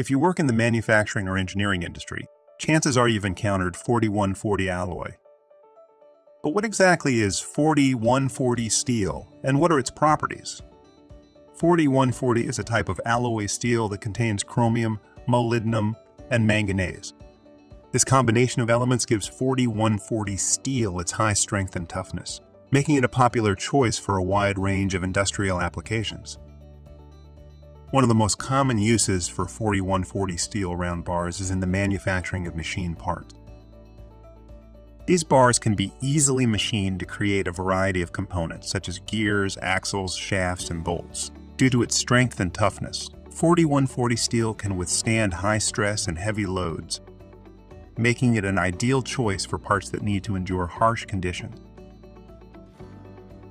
If you work in the manufacturing or engineering industry, chances are you've encountered 4140 alloy. But what exactly is 4140 steel, and what are its properties? 4140 is a type of alloy steel that contains chromium, molybdenum, and manganese. This combination of elements gives 4140 steel its high strength and toughness, making it a popular choice for a wide range of industrial applications. One of the most common uses for 4140 steel round bars is in the manufacturing of machine parts. These bars can be easily machined to create a variety of components such as gears, axles, shafts, and bolts. Due to its strength and toughness, 4140 steel can withstand high stress and heavy loads, making it an ideal choice for parts that need to endure harsh conditions.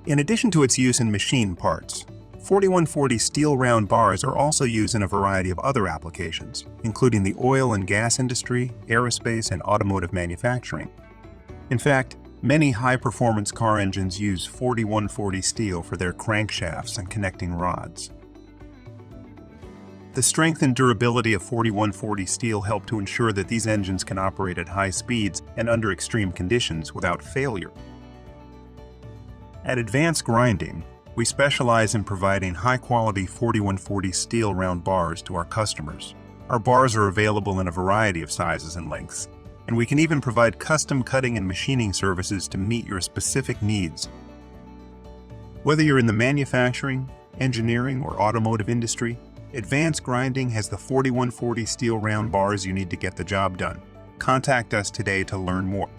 In addition to its use in machine parts, 4140 steel round bars are also used in a variety of other applications, including the oil and gas industry, aerospace, and automotive manufacturing. In fact, many high-performance car engines use 4140 steel for their crankshafts and connecting rods. The strength and durability of 4140 steel help to ensure that these engines can operate at high speeds and under extreme conditions without failure. At Advance Grinding, we specialize in providing high-quality 4140 steel round bars to our customers. Our bars are available in a variety of sizes and lengths, and we can even provide custom cutting and machining services to meet your specific needs. Whether you're in the manufacturing, engineering, or automotive industry, Advance Grinding has the 4140 steel round bars you need to get the job done. Contact us today to learn more.